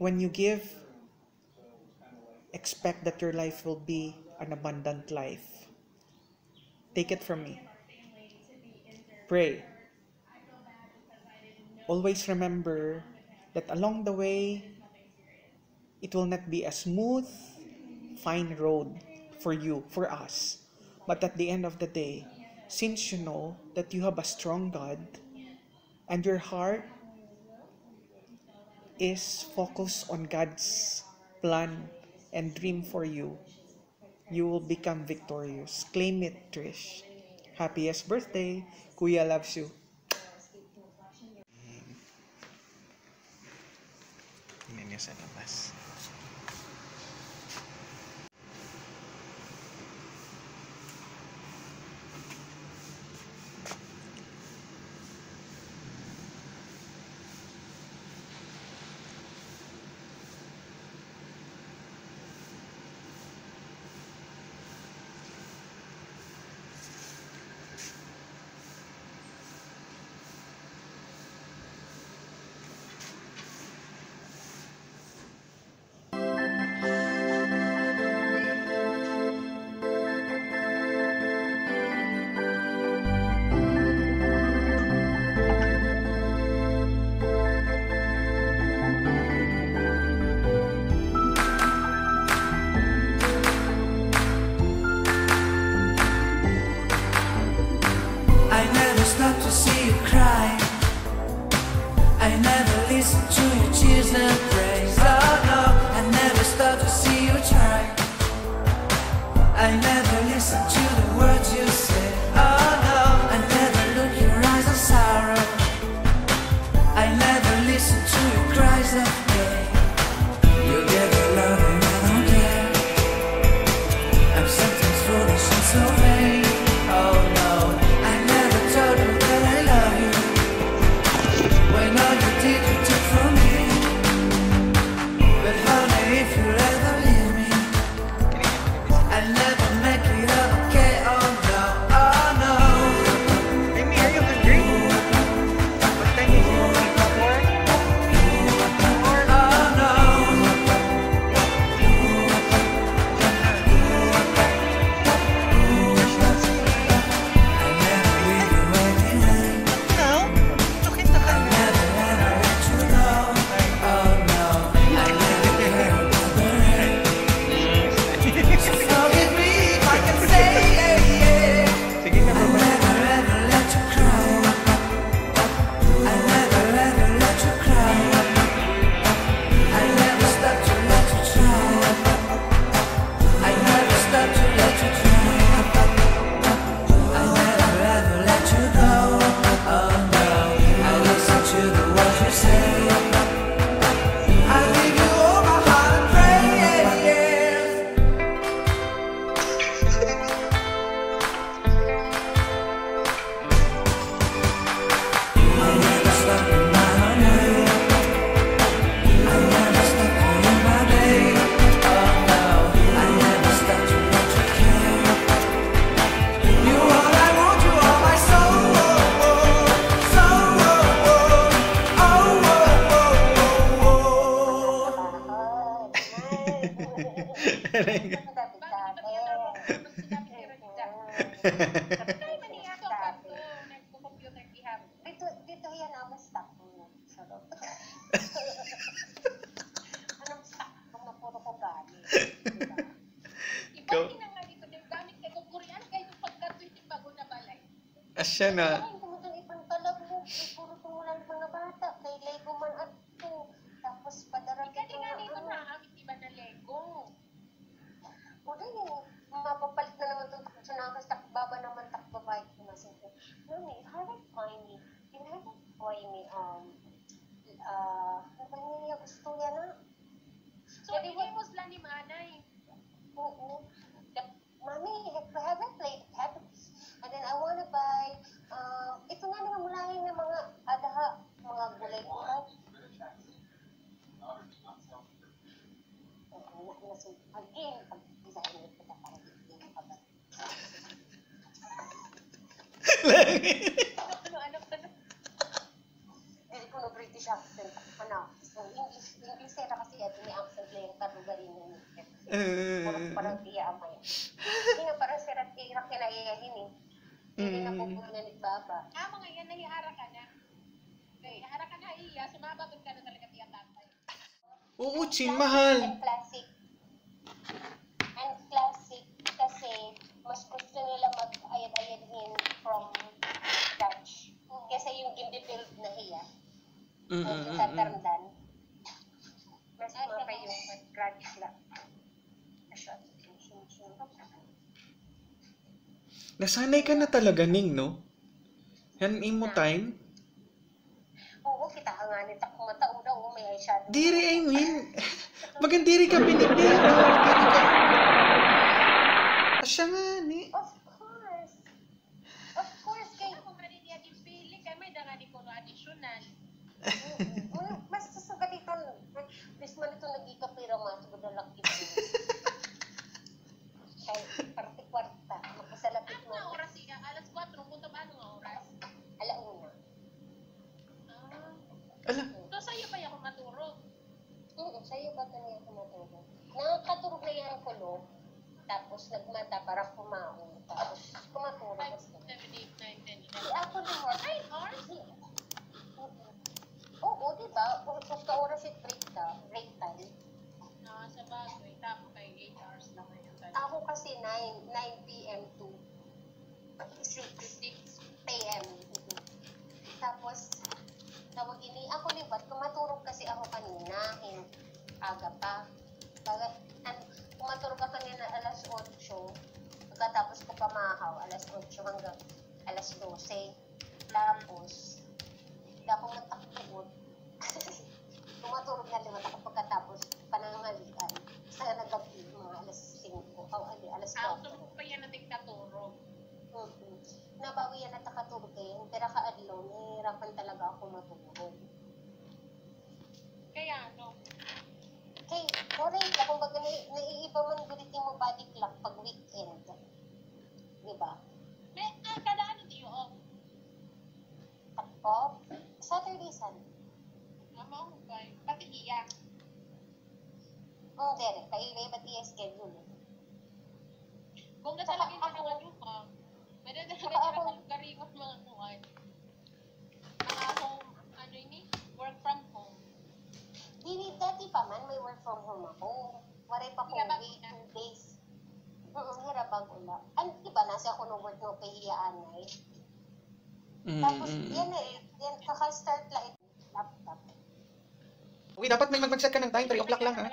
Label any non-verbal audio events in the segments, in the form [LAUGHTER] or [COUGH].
When you give, expect that your life will be an abundant life. Take it from me. Pray. Always remember that along the way, it will not be a smooth, fine road for you, for us. But at the end of the day, since you know that you have a strong God and your heart is focus on God's plan and dream for you, you will become victorious. Claim it, Trish. Happiest birthday. Kuya loves you. if you Ay, maniyak ako. Nagpo-computer ihap. Dito, dito yan ako stock mo. Sarap. Anong stock? Kung mapuro ko gamit. Iba, tinangali ko din gamit. Kaya kung kayo pagkatuit yung bago na balay. Asya na. Ay, ano, ano, ano, eh, kung British accent, ano, so, English, English kasi ito may accent na yung tarugarin yun. Eh, parang, parang iya amay. Hindi na parang sira, irak na naiyahin eh. Hindi na pupunan ni Baba. Ah, mga yan, nahihara ka na. Okay, nahihara ka na iya, talaga tiyan tatay. Oo, chin, mahal. And classic. And classic kasi mas gusto nila mag Mm, mm, sa. Tarandan. Mas mapa yung scratch lang. Nasanay ka na talaga, Ning, no? Yan imo time. Oo, kita ka nga nito. Kung matao daw, may eyeshadow. Diri, I mean, [LAUGHS] magandiri ka pinipiro. Diri ka. Asya nga, ni. Of course. Of course, kay Kaya kung ano niya di pili, kaya may danga di ko no additional. Mm, mas susuga dito, bis man ito nagikapira mga sugod na laki dito. Kay parte kwarta, magkasalapit Ano nga mo. oras siya? Alas 4, punta ba ano nga oras? Alauna. Ah, Ala, so sa'yo pa yung maturo. Oo, sa'yo ba niya tumutulog? Nakakaturog na yan ko, lo. Tapos nagmata para kumaon. Tapos kumatulog. 5, Tapos 7, 8, 9, 10, Di ako naman. 9 hours? Oo, di ba? Kung ka oras yung break ka, break time. Ah, sa bagay. Tapos kay 8 hours lang ngayon. Ako kasi 9, 9 p.m. to 6 p.m. Tapos, tawag ini, ako libat, kumaturog kasi ako kanina, hin, aga pa. Baga, an, kumaturog ako pamahaw, alas 8 hanggang alas 12. Tapos, hindi ako natakot. kumaturog [LAUGHS] na libat ako pagkatapos panangalian. Sa nagabi, mga alas 5, o ali, alas 4. Ah, so pa yan nating katuro. Mm-hmm. Nabawi yan at nakatulog kayo. Pero kaadlaw, nahihirapan talaga ako matulog. Kaya ano, Kay, correct. Kung baga, nai- naiiba man gulit mo body clock pag weekend. Di ba? may, ah, kada ano di off. Tapos, Saturday, Sunday. Ama ko ba? Pati iya. Ang dere, kayo ba iya schedule? Kung na talaga yung mga lupa, meron na talaga ako- yung karikot mga kuwan. Mga home, ano yun eh? Work from home. Dili, dati pa man, may work from home ako. Waray pa ko, wait, two days. Oo, hirap bago lang. Ano, di ba, nasa ako no work no kahiyaan na eh. Mm, Tapos, mm, mm. yan eh, yan, kaka-start lang ito, laptop. Uy, dapat may mag-set ka ng time. 3 o'clock lang, ha?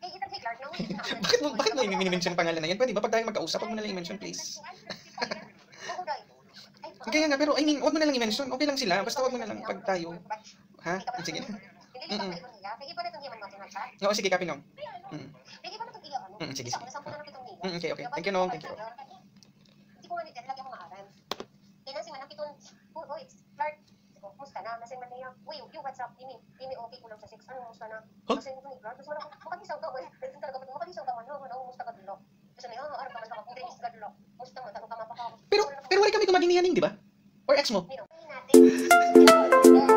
Eh, [LAUGHS] bakit mo, bakit mo i-mention yung pangalan na yan? Pwede ba pag tayo magkausap, huwag mo na lang i-mention, please. [LAUGHS] Kaya nga, pero I mean, huwag mo na lang i-mention. Okay lang sila. Basta huwag mo na lang pag tayo. Ha? Sige. Na chat. Oo, sige, copy, Nong. Mm. Sige, sige. Mm, okay, okay. Thank you, Nong. Thank you. Hindi ko nga nito, lagi ako maaram. Kaya nasi man, nakitong, oh, it's Clark. Musta na? Nasa man niya, uy, you, what's up? Imi, Imi, okay ko lang sa sex. Ano, musta na? Kasi ito ni Clark, mo na, makagisaw ka, uy. Pwede talaga ba, makagisaw ka man, no, no, musta ka dulo. Gusto niya, oh, araw ka man ka, kung drinks ka dulo. Musta man, tanong ka mapakaw. Pero, pero wala kami tumaging niyaning, di ba? Or ex mo? Mino, natin.